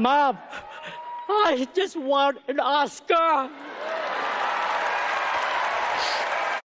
Mom, I just want an Oscar.